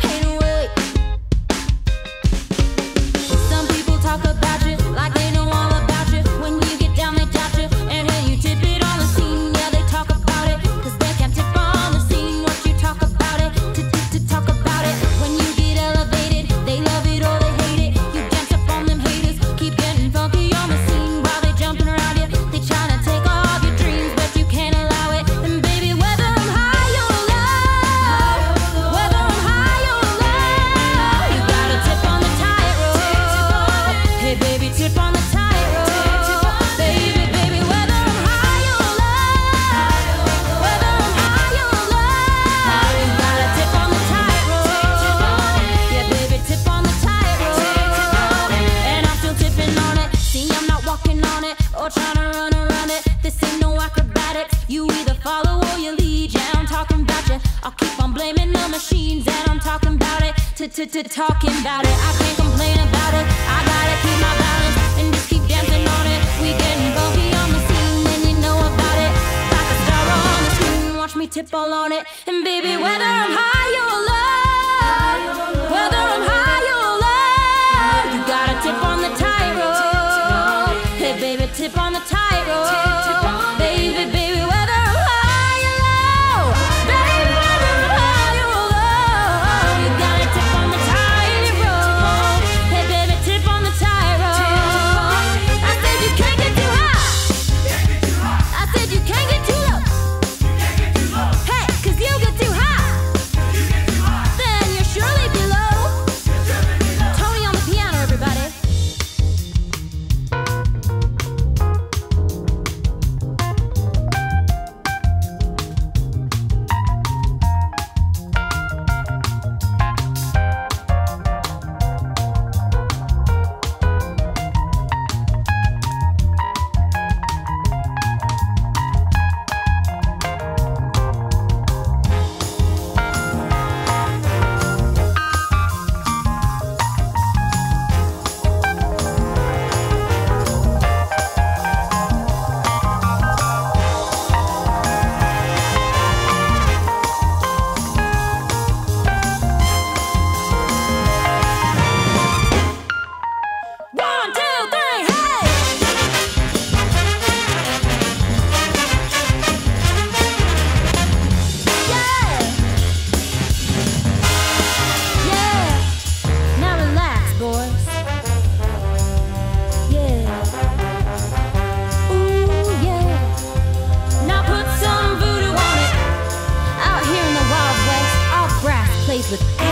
pain away. Trying to run around it. This ain't no acrobatics. You either follow or you lead. Yeah, I'm talking about you. I'll keep on blaming the machines, and I'm talking about it. To talking about it. I can't complain about it. I gotta keep my balance and just keep dancing on it. We getting funky on the scene, and you know about it. Like a star on the screen, watch me tip all on it. And baby, whether I'm high plays with